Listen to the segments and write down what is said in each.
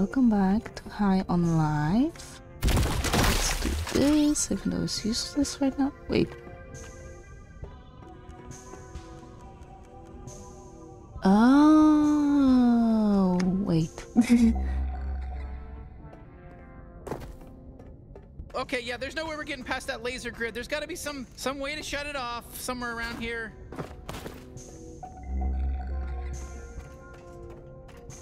welcome back to High on Life. Let's do this, even though it's useless right now. Wait. Oh, wait. Okay, yeah, there's no way we're getting past that laser grid. There's got to be some some way to shut it off somewhere around here.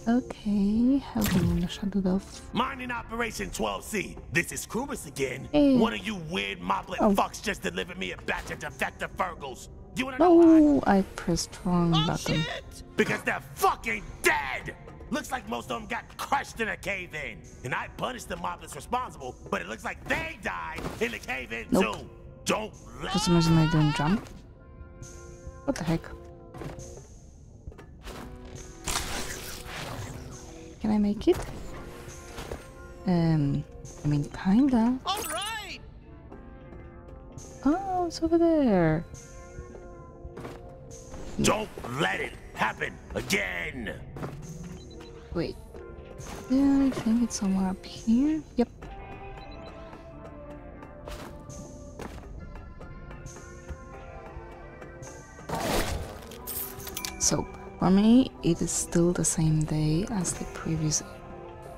Okay, we shut it off? Mining Operation 12C. This is Krubus again. Hey. One of you weird moblet Oh. fucks just delivered me a batch of defective Fergals. Do you wanna know why? No, I pressed wrong Oh button. shit! Because they're fucking dead! Looks like most of them got crushed in a cave-in. And I punished the moblets responsible, but it looks like they died in the cave-in Nope. too. Don't let For some reason I didn't jump. What the heck? I make it? Um, I mean, kinda. All right. Oh, it's over there. don't let it happen again. Wait. Yeah, I think it's somewhere up here. Yep. So, for me, it is still the same day as the previous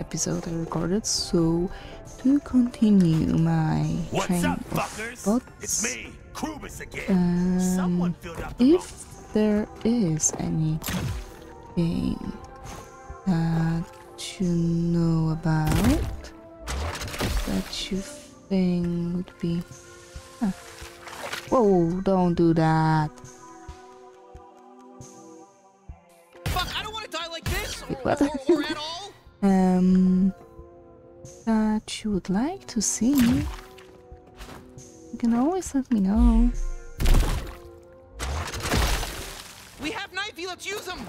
episode I recorded. So, to continue my What's train up, of fuckers? thoughts, It's me, Krubus again. Um, filled out the if there is any game that you know about that you think would be Huh. whoa don't do that this or, What? or, or at all. um that you would like to see you can always let me know We have knifey. Let's use them.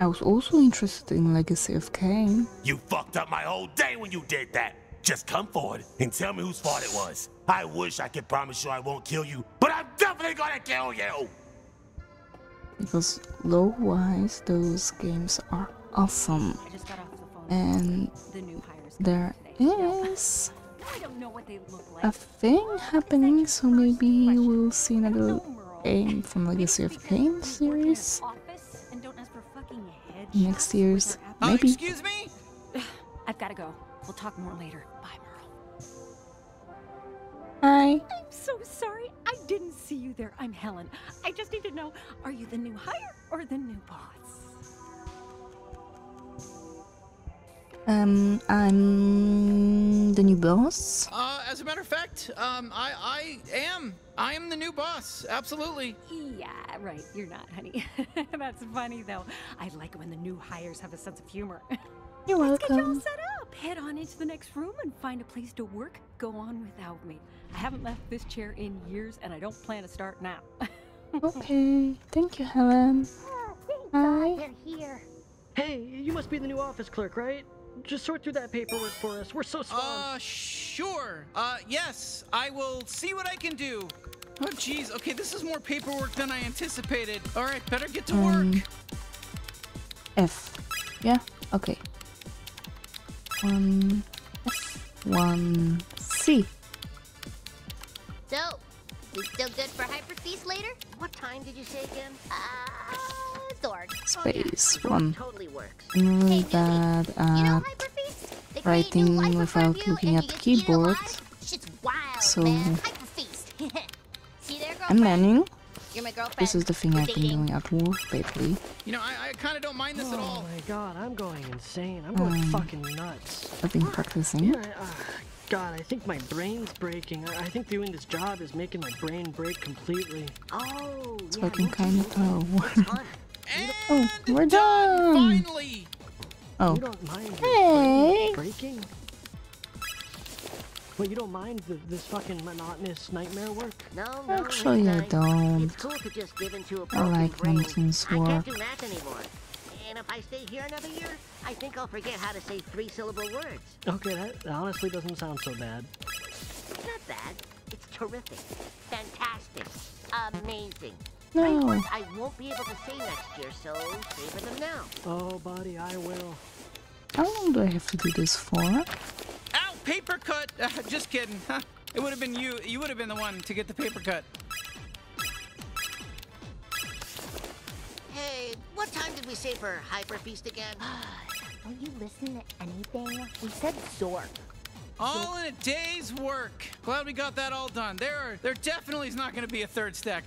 I was also interested in Legacy of Kain You fucked up my whole day when you did that. Just come forward and tell me whose fault it was. I wish I could promise you I won't kill you, but I'm definitely gonna kill you. Because low wise those games are awesome I just got off the and the new hires. there today. is I don't know what they look like. a thing happening, so maybe we'll see another No, game from Legacy of Kain series Office and don't ask for fucking headshots next year's. with our Maybe. Oh, excuse me. I've gotta go. We'll talk more later. Bye, Merle. Hi. I'm so sorry. I didn't see you there. I'm Helen. I just need to know: Are you the new hire or the new boss? Um, I'm the new boss. Uh, as a matter of fact, um, I I am I am the new boss. Absolutely. Yeah, right. You're not, honey. That's funny though. I like it when the new hires have a sense of humor. You're Let's get you all set up. Head on into the next room and find a place to work. Go on without me. I haven't left this chair in years, and I don't plan to start now. Okay, thank you, Helen. Hi. Hey, you must be the new office clerk, right? Just sort through that paperwork for us. We're so swamped. Uh, sure. Uh, yes, I will see what I can do. Oh, jeez. Okay, this is more paperwork than I anticipated. All right, better get to work. Um, F. Yeah. Okay. One F. One C. So, we still good for Hyper Feast later? What time did you say again? Uh, Zorg. Space. Zorg One. totally works. I'm really Hey, bad You know at Hyper Feast? They create new writing without front of you looking at the get to eat it keyboard. wild, So- man. Hyper Feast. See there, I'm learning. You're my girlfriend. This is the thing We're I've been doing at work lately. You know, I, I kind of don't mind this at all. Oh my god, I'm going insane. I'm going Um, fucking nuts. I've been practicing. Yeah, uh, God, I think my brain's breaking. I, I think doing this job is making my brain break completely. Oh, So yeah, I can kind of too. Oh, tell. Oh, and Oh, we're done. Finally. oh, You don't mind Hey. brain breaking? Well, you don't mind the, this fucking monotonous nightmare work? No, no, Actually, I don't. It's cool to just give into a I like brain. mountains I work. can't do math anymore. And if I stay here another year, I think I'll forget how to say three-syllable words. Okay, that honestly doesn't sound so bad. It's not bad. It's terrific. Fantastic. Amazing. Great No. ones I won't be able to say next year, so savor them now. Oh, buddy, I will. How long do I have to do this for? Ow! Paper cut. Uh, just kidding. Huh. It would have been you. You would have been the one to get the paper cut. What time did we say for Hyper Feast again? Don't you listen to anything? We said Zork. All in a day's work. Glad we got that all done. There, are, there definitely is not going to be a third stack.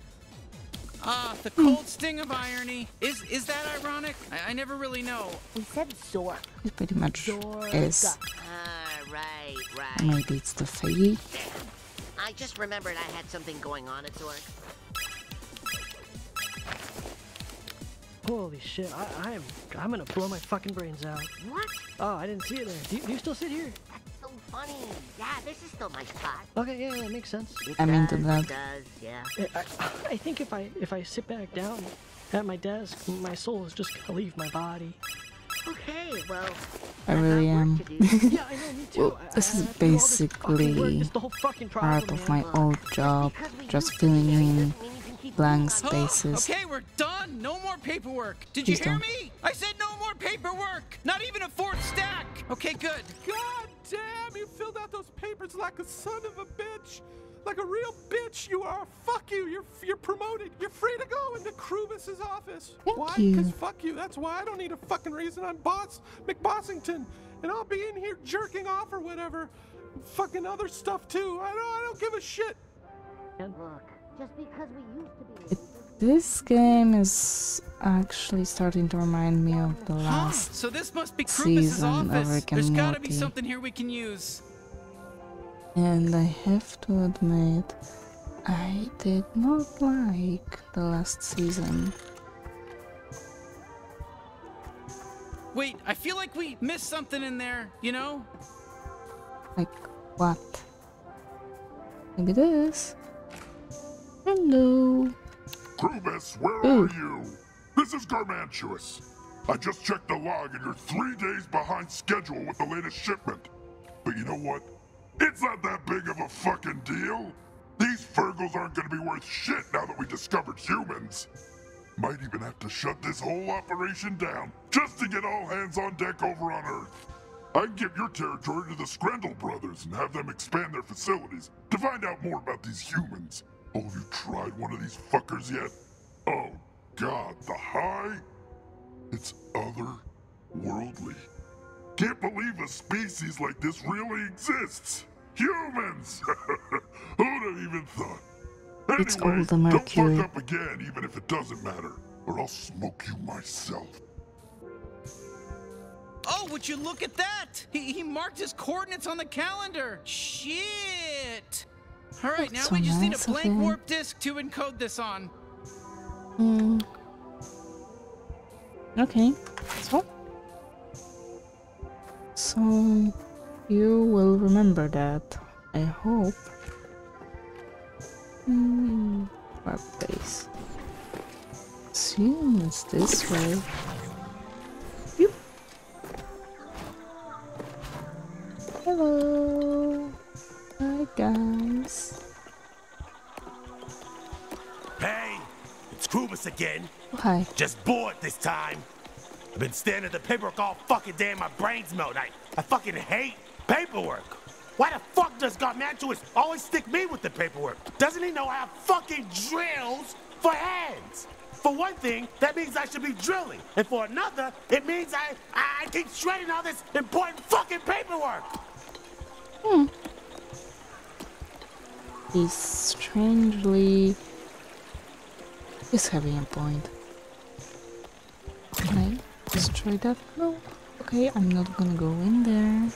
Ah, the cold sting of irony. Is is that ironic? I, I never really know. We said Zork. It pretty much Zorka. is. Ah, right, right. Maybe it's the fate. I just remembered I had something going on at Zork. Holy shit, I, I am, I'm gonna blow my fucking brains out. What? Oh, I didn't see it there. Do you, do you still sit here? That's so funny. Yeah, this is still my spot. Okay, yeah, that makes sense. It I'm into that. It does, yeah. I, I, I think if I if I sit back down at my desk, my soul is just gonna leave my body. Okay, well. I really am. Yeah, I know, me too. Well, this I is have to do all this basically It's the whole fucking Part of my old job, just used to filling together in doesn't mean you can keep blank spaces. okay, we're done. No more paperwork. Did He's you hear done. me? I said no more paperwork. Not even a fourth stack. Okay, good. God damn, you filled out those papers like a son of a bitch. Like a real bitch you are. Fuck you. You're you're promoted. You're free to go into Krubus's office. Thank why? Because fuck you. That's why I don't need a fucking reason. I'm boss McBossington. And I'll be in here jerking off or whatever. Fucking other stuff too. I don't I don't give a shit. Look, just because we used to be. It, this game is actually starting to remind me of the Huh? last. So this must be Krubus's season of office. Rick and There's gotta be something here we can use. And I have to admit, I did not like the last season. Wait, I feel like we missed something in there, you know? Like, what? Maybe this? Hello. Krubus, where Ooh. are you? This is Garmantuous. I just checked the log and you're three days behind schedule with the latest shipment. But you know what? It's not that big of a fucking deal. These Fergles aren't gonna be worth shit now that we discovered humans. Might even have to shut this whole operation down just to get all hands on deck over on Earth. I can give your territory to the Scrandle brothers and have them expand their facilities to find out more about these humans. Oh, have you tried one of these fuckers yet? Oh, God, the high? It's otherworldly. Can't believe a species like this really exists. Humans! Who'd have even thought? It's Anyway, all the don't fuck up again, even if it doesn't matter, or I'll smoke you myself. Oh, would you look at that? He, he marked his coordinates on the calendar. Shit. All right, now we just need a blank warp disk to encode this on. Hmm. Okay. So. So you will remember that. I hope. Hmm. Web base. Assume it's this way. Hello. Hi guys. Hey, it's Krubus again. Hi. Just bored this time. I've been staring at the paperwork all fucking day and my brain's melting. I, I fucking hate paperwork. Why the fuck does Garmantuous always stick me with the paperwork? Doesn't he know I have fucking drills for hands? For one thing, that means I should be drilling. And for another, it means I, I keep shredding all this important fucking paperwork. Hmm. He's strangely is having a point. Can I destroy that? No. Okay, I'm not gonna go in there.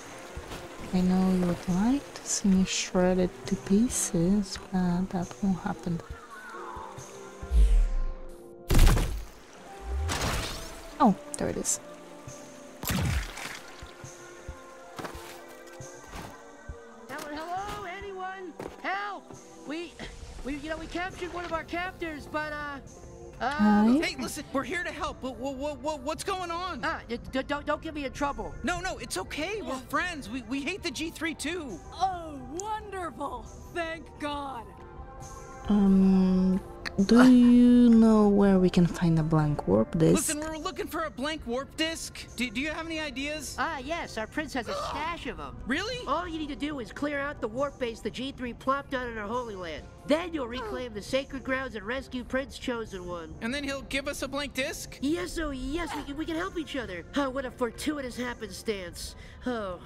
I know you would like to see me shredded to pieces, but that won't happen. Oh, there it is. Captured one of our captors, but uh, uh, Hi. Hey, listen, we're here to help. What, what, what, what's going on? ah, d- d- don't, don't get me in trouble. No, no, it's okay. We're friends. We, we hate the G3 too. Oh, wonderful! Thank God. Um, do you know where we can find a blank warp disk? Listen, we're looking for a blank warp disk. Do, do you have any ideas? Ah, yes, our prince has a stash of them. Really? All you need to do is clear out the warp base the G3 plopped down in our Holy Land. Then you'll reclaim the sacred grounds and rescue Prince Chosen One. And then he'll give us a blank disk? Yes, oh yes, we can, we can help each other. Oh, what a fortuitous happenstance. Oh.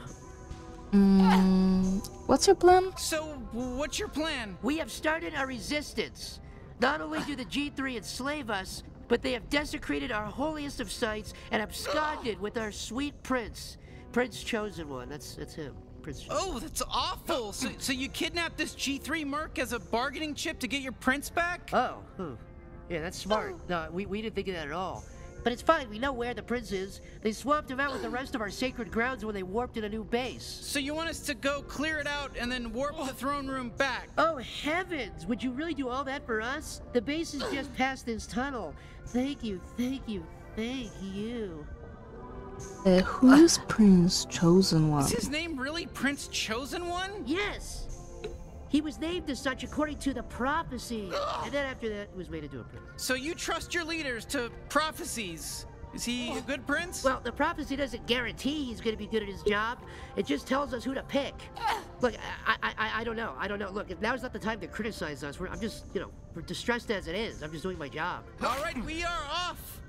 Mm, what's your plan? So, what's your plan? We have started a resistance. Not only do the G3 enslave us, but they have desecrated our holiest of sites and absconded with our sweet prince. Prince Chosen One. That's that's him. Prince Chosen. Oh, that's awful. So, so you kidnapped this G3 merc as a bargaining chip to get your prince back? Oh, hmm. yeah, that's smart. No, we, we didn't think of that at all. But it's fine, we know where the prince is. They swapped him out with the rest of our sacred grounds when they warped in a new base. So you want us to go clear it out and then warp the throne room back? Oh, heavens! Would you really do all that for us? The base is just past this tunnel. Thank you, thank you, thank you. Uh, who's Prince Chosen One? Is his name really Prince Chosen One? Yes! He was named as such according to the prophecy. and then after that, he was made into a prince. So you trust your leaders to prophecies? Is he a good prince? Well, the prophecy doesn't guarantee he's going to be good at his job. It just tells us who to pick. Look, I, I, I, I don't know. I don't know. Look, now's not the time to criticize us. We're, I'm just, you know, we're distressed as it is. I'm just doing my job. All right, we are off.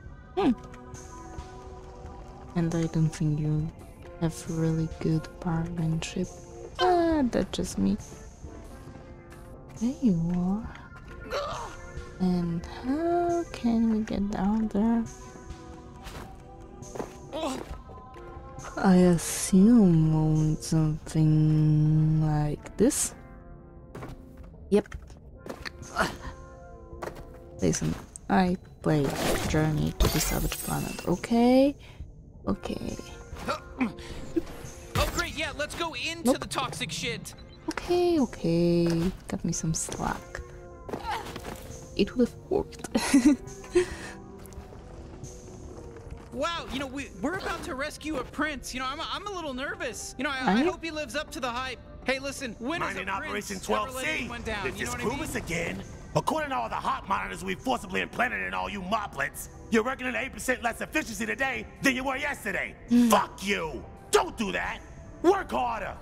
And I don't think you have really good bargainship. Ah, that's just me. There you are. And how can we get down there? I assume on something like this. Yep. Listen, I played Journey to the Savage Planet, okay? Okay. Oh, great. Yeah, let's go into Nope. the toxic shit. Okay, okay. Got me some slack. It would have worked. Wow, you know, we, we're about to rescue a prince. You know, I'm, I'm a little nervous. You know, I, Are I hope he lives up to the hype. Hey, listen, when is Minding a Operation prince ever let 12C. anyone down? This You know is I mean? Again. According to all the hot monitors we forcibly implanted in all you moblets, you're reckoning 8% less efficiency today than you were yesterday. Hmm. Fuck you! Don't do that! Work harder!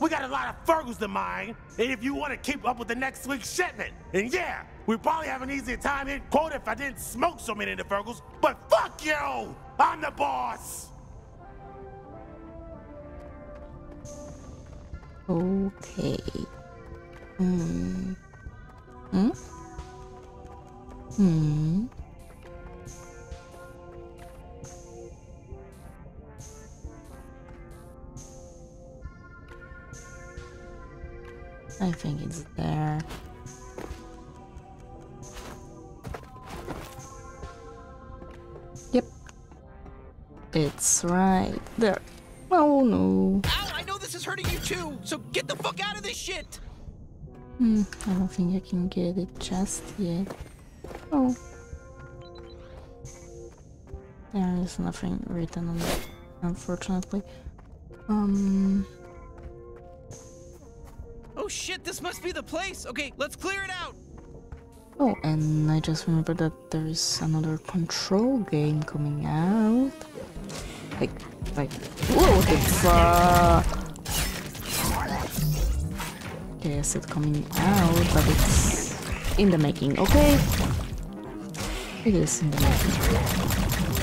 We got a lot of Fergals to mine, and if you want to keep up with the next week's shipment, and yeah, we probably have an easier time hitting quota if I didn't smoke so many of the Fergals, but fuck you! I'm the boss! okay. Hmm. Hmm? Hmm. I think it's there. Yep. It's right there. Oh no. Ow, I know this is hurting you too, so get the fuck out of this shit! Hmm, I don't think I can get it just yet. Oh. There is nothing written on it, unfortunately. Um. Oh shit, this must be the place. Okay, let's clear it out. Oh, and I just remembered that there is another control game coming out. Like, like, whoa, what the fuck? Okay, I said coming out, but it's in the making, okay? It is in the making.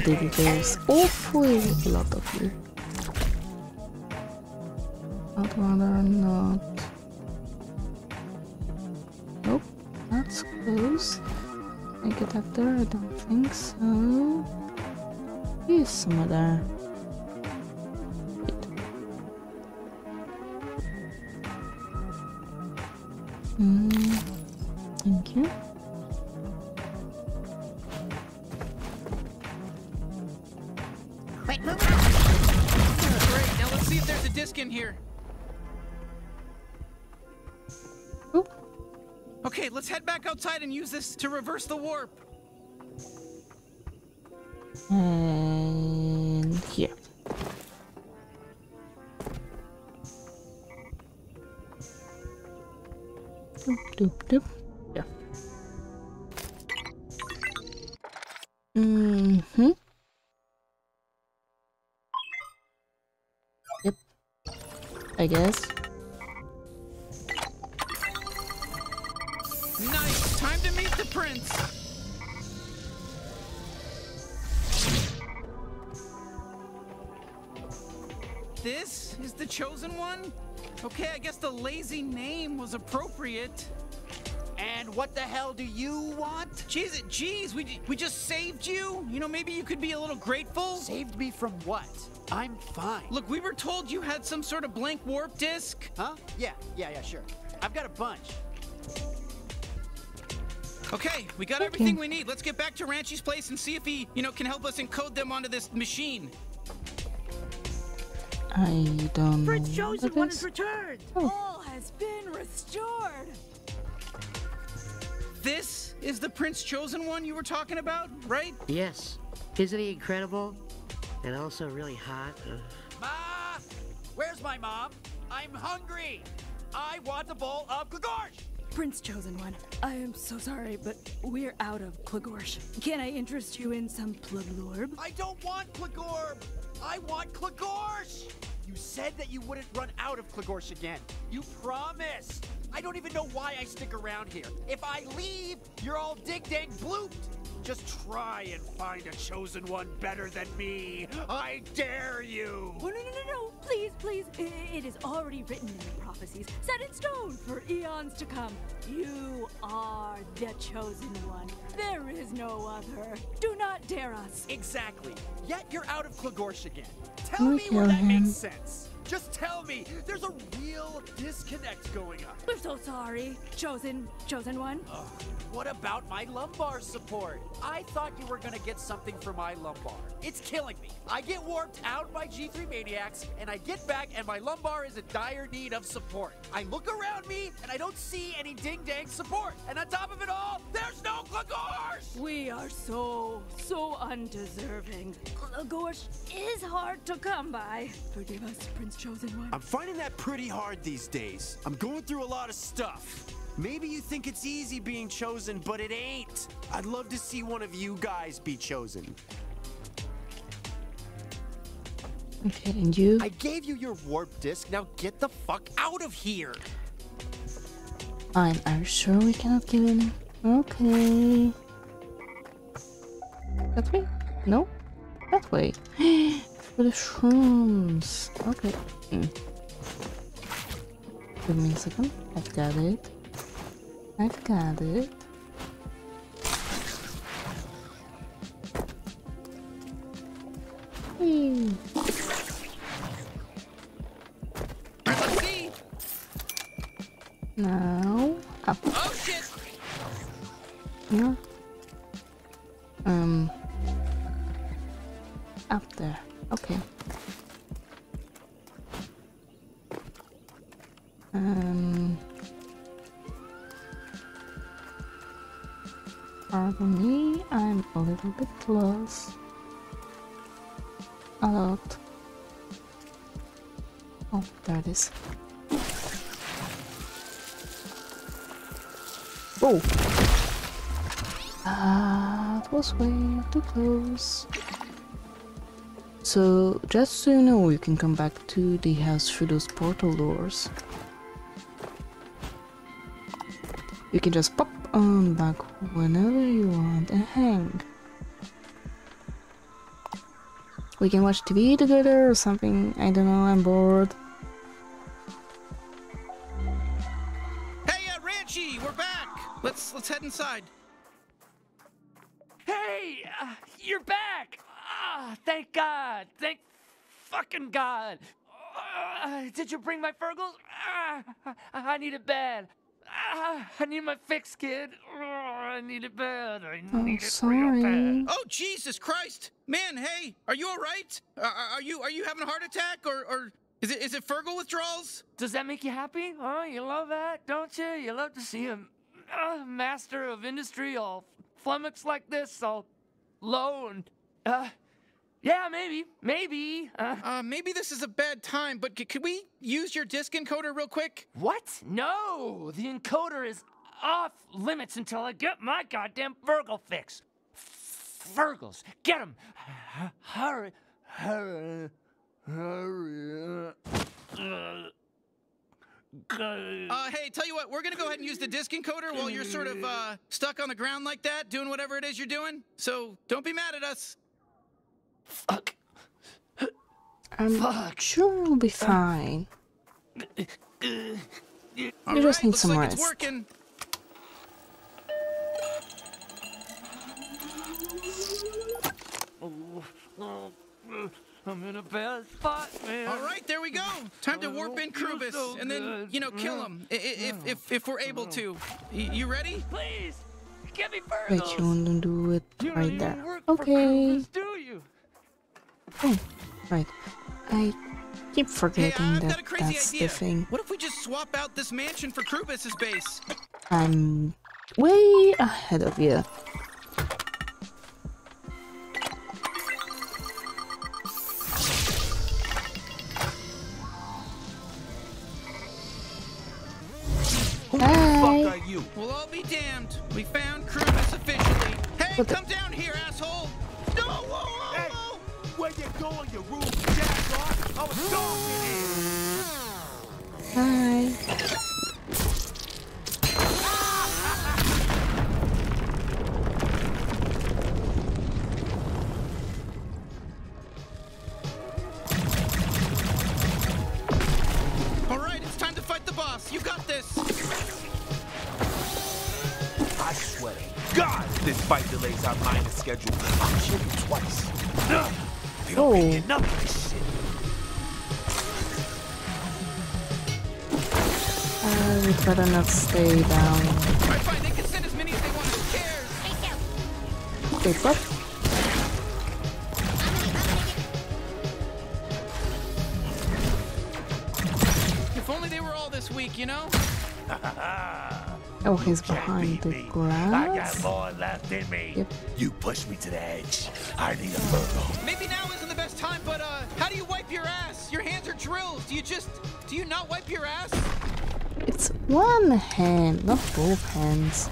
Th- there's awfully a lot of you. I'd rather not. Nope, that's close. I get up there, I don't think so. He's somewhere there. use this to reverse the warp. And here. Doop, doop, doop. Yeah. Mm-hmm. Yep. I guess. To meet the prince. This is the chosen one? Okay, I guess the lazy name was appropriate. And what the hell do you want? Jeez, jeez, we, we just saved you. You know, maybe you could be a little grateful. Saved me from what? I'm fine. Look, we were told you had some sort of blank warp disk. Huh? Yeah, yeah, yeah, sure. I've got a bunch. Okay, we got Okay. everything we need. Let's get back to Ranchi's place and see if he, you know, can help us encode them onto this machine. I don't Prince know Chosen what One it is is. returned! Oh. All has been restored. This is the Prince Chosen one you were talking about, right? Yes. Isn't he incredible? And also really hot. Ugh. Ma! Where's my mom? I'm hungry! I want a bowl of Glagorsh! Prince Chosen One, I am so sorry, but we're out of Klagorsh. Can I interest you in some Pluglorb? I don't want Klagorb! I want Klagorsh! You said that you wouldn't run out of Klagorsh again. You promised! I don't even know why I stick around here. If I leave, you're all dig-dang blooped! Just try and find a chosen one better than me. I dare you! Oh, no, no, no, no. Please, please. It is already written in the prophecies, set in stone for eons to come. You are the chosen one. There is no other. Do not dare us. Exactly. Yet you're out of Klagorsh again. Tell I'll me where that him. makes sense. Just tell me there's a real disconnect going on. We're so sorry. Chosen, chosen one. Ugh, what about my lumbar support? I thought you were gonna get something for my lumbar. It's killing me. I get warped out by G3 maniacs, and I get back, and my lumbar is in dire need of support. I look around me, and I don't see any ding dang support. And on top of it all, there's no Glagorsh! We are so, so undeserving. Gorsh is hard to come by. Forgive us, Prince Chosen One. I'm finding that pretty hard these days. I'm going through a lot of stuff. Maybe you think it's easy being chosen, but it ain't. I'd love to see one of you guys be chosen. Okay, and you? I gave you your warp disk. Now get the fuck out of here. Fine, are you sure we cannot give him? Okay. That way? No? That way. For the shrooms. Okay. Mm. Give me a second. I've got it. I've got it. Oh! That was way too close. So, just so you know, you can come back to the house through those portal doors. You can just pop on back whenever you want and hang. We can watch TV together or something. I don't know, I'm bored. Inside. Hey, uh, you're back! Ah, thank God! Thank fucking God! Uh, did you bring my Fergles? Ah, I need it bad. Ah, I need my fix, kid. Oh, I need it bad. I Oh, need it real sorry. bad. Oh Jesus Christ, man! Hey, are you all right? Are, are are you are you having a heart attack or or is it is it Fergal withdrawals? Does that make you happy? Huh? You love that, don't you? You love to see a uh, master of industry all flummoxed like this, all low and uh, Yeah, maybe. Maybe. Uh, Uh, maybe this is a bad time, but could we use your disk encoder real quick? what? No, the encoder is off limits until I get my goddamn Virgil fix. Virgils, get him! Hurry, hurry, hurry. Uh, Uh, hey, tell you what, we're gonna go ahead and use the disk encoder while you're sort of uh, stuck on the ground like that, doing whatever it is you're doing. So don't be mad at us. Fuck. I'm sure it'll be fine. All You just right, need some like it's rest. working. I'm in a bad spot, man. All right, there we go. Time to warp in Krubus so and then, good. you know, kill him i- i- if if if we're able to. You ready? Please, get me Wait, Virgils. you want to do it right even there? Okay. Krubus, do you? Oh, right. I keep forgetting I've that a that's idea. the thing. What if we just swap out this mansion for Krubus's base? I'm way ahead of you. All be damned. We found Krubus officially. Hey, What the- come down here, asshole! No, whoa, whoa, Hey, whoa! where you going, you rude jackass? I was talking here. Hi. All right, it's time to fight the boss. You got this. I swear to God, this fight delays our minor schedule. I'll shoot you twice. Ugh, They don't pay Oh. enough for this shit. Uh, we better not stay down. All right, fine. They can send as many as they want. Who cares? Okay, what? If only they were all this week, you know? Oh, he's behind the I got glass. more left in me. Yep. You pushed me to the edge. I need a Virgo. Maybe now isn't the best time, but uh, how do you wipe your ass? Your hands are drills. Do you just, do you not wipe your ass? It's one hand, not both hands.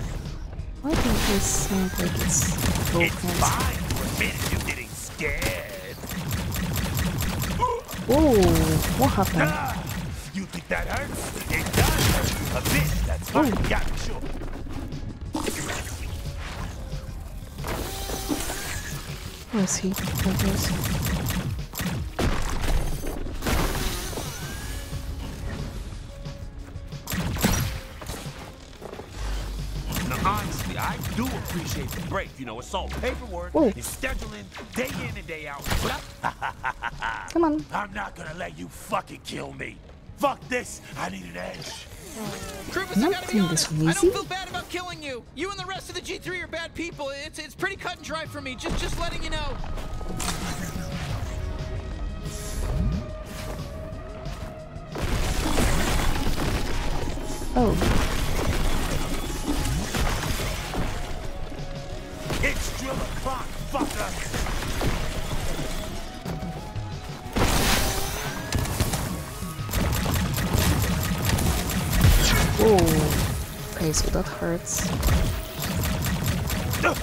Why do they say that it's both It's hands? fine to admit you're getting scared. Whoa, what happened? Ah, you think that hurts? It does hurt a bit. That's fine. Oh. Yeah, sure. Where is he? There he is. Now, honestly, I do appreciate the break. You know, it's all paperwork Oh. and scheduling day in and day out. Come on. I'm not gonna let you fucking kill me. Fuck this. I need an edge. Krubus, I'm I not gotta be doing honest. this I don't feel bad about killing you. You and the rest of the G3 are bad people. It's it's pretty cut and dry for me. Just just letting you know. Oh, Okay, so that hurts. I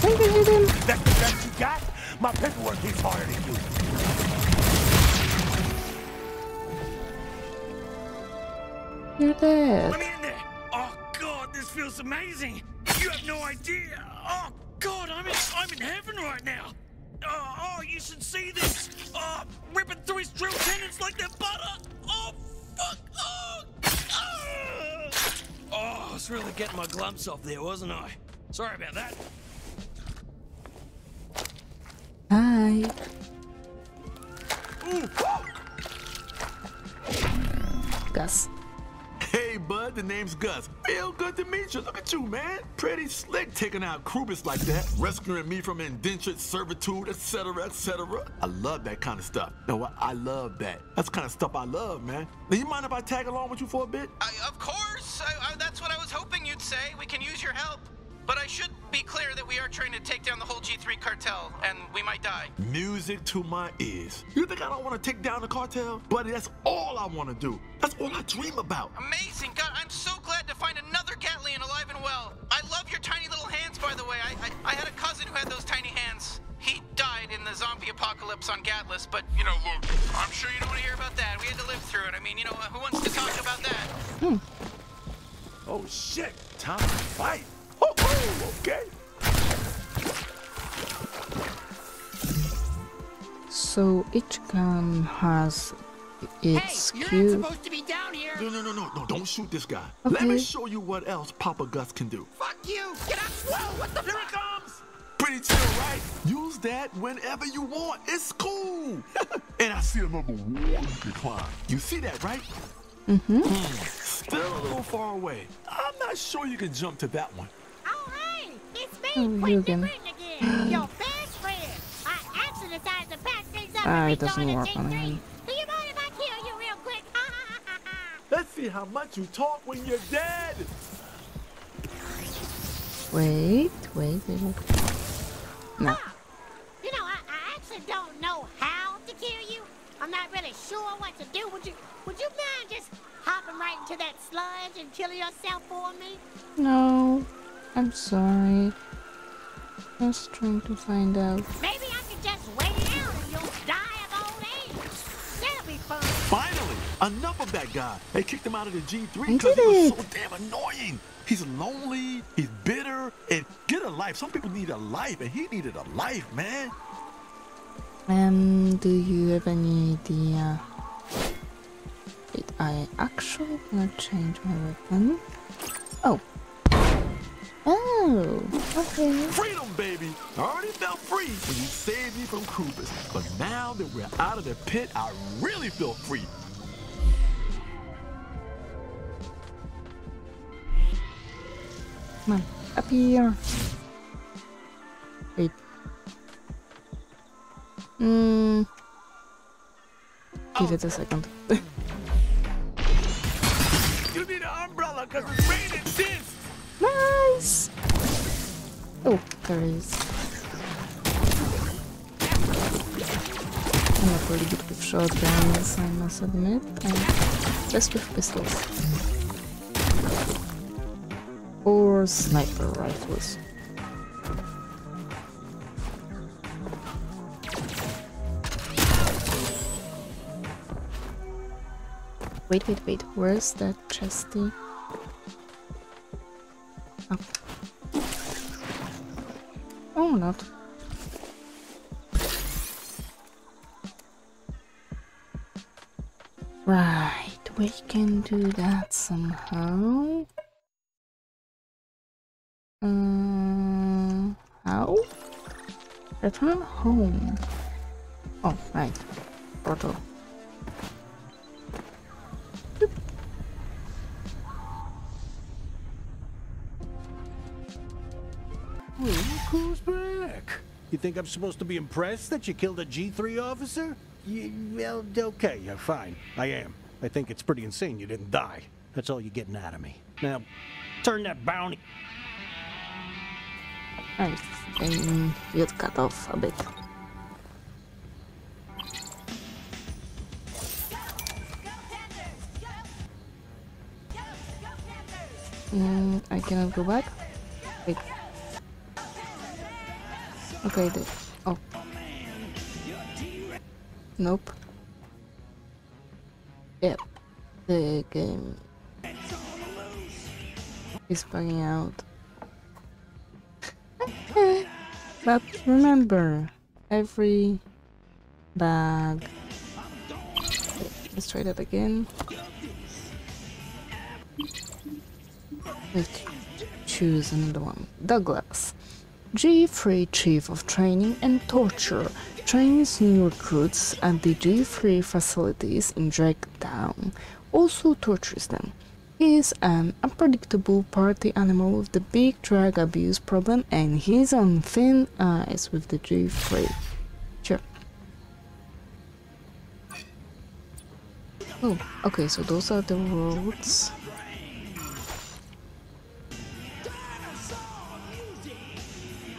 think I hit him. That's the best you got? My paperwork hits harder than you. You're dead. Let me in there. Oh God, this feels amazing. You have no idea. Oh God, I'm in, I'm in heaven right now. Oh, oh, you should see this. Oh, ripping through his drill tendons like they're butter. Oh. Oh, I was really getting my glumps off there, wasn't I? Sorry about that. Hi. Gus. Hey, bud, the name's Gus. Feel good to meet you. Look at you, man. Pretty slick taking out Krubus like that, rescuing me from indentured servitude, etc., etc. I love that kind of stuff. No, what? I love that. That's kind of stuff I love, man. Now, you mind if I tag along with you for a bit? I, of course. I, I, that's what I was hoping you'd say. We can use your help. But I should be clear that we are trying to take down the whole G3 cartel, and we might die. Music to my ears. You think I don't want to take down the cartel? Buddy, that's all I want to do. That's all I dream about. Amazing! God, I'm so glad to find another Gatlian alive and well. I love your tiny little hands, by the way. I, I, I had a cousin who had those tiny hands. He died in the zombie apocalypse on Gatlas, but, you know, look, I'm sure you don't want to hear about that. We had to live through it. I mean, you know, who wants to talk about that? Hmm. Oh shit! Time to fight. Oh, okay. So each gun has its Hey, you're not supposed to be down here. No, no, no, no, no, don't shoot this guy. Let me show you what else Papa Gus can do. Fuck you! Get up! Whoa! What the Here fuck? it comes! Pretty chill, right? Use that whenever you want. It's cool. and I see another wall you can climb. You see that, right? Mm-hmm. Still a little far away. I'm not sure you can jump to that one. Up Ah, it doesn't work on him. Do you mind if I kill you real quick? Let's see how much you talk when you're dead. Wait, wait, wait. wait. No. you know, I, I actually don't know how to kill you. I'm not really sure what to do. Would you would you mind just hopping right into that sludge and killing yourself for me? No. I'm sorry. Just trying to find out. Maybe I could just wait it out and you'll die of old age. That'll be fun. Finally, enough of that guy. They kicked him out of the G3 because did he was so damn annoying. He's lonely, he's bitter, and get a life. Some people need a life, and he needed a life, man. Um, do you have any idea? Wait, I actually gonna change my weapon. Oh. Oh, okay. Freedom, baby! I already felt free when you saved me from Krubus. But now that we're out of the pit, I really feel free. Come on, up here. Wait. Hmm. Give it a second. You need an umbrella because it's raining since. nice! Oh, there is. I'm not really good with shotguns, I must admit. I'm best with pistols. Or sniper rifles. Wait, wait, wait. Where's that chesty? Right, we can do that somehow. Um, how? Return home. Oh, right. Portal. Look who's back. You think I'm supposed to be impressed that you killed a G3 officer? You, well, okay, yeah, fine. I am. I think it's pretty insane you didn't die. That's all you're getting out of me. Now, turn that bounty. I think you'd cut off a bit. Mm, I cannot go back. Wait. Okay, the oh. Nope. Yep. The game is bugging out. but remember, every bag. Let's try that again. Let's choose another one. Douglas. G3 Chief of Training and Torture trains new recruits at the G3 facilities in Dragdown, also tortures them. He is an unpredictable party animal with the big drug abuse problem and he's on thin ice with the G3. Sure. Oh, okay, so those are the roads.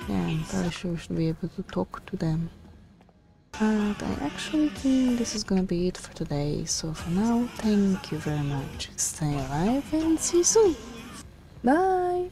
I'm pretty sure we should be able to talk to them. But I actually think this is gonna be it for today, so for now, thank you very much. Stay alive and see you soon. Bye!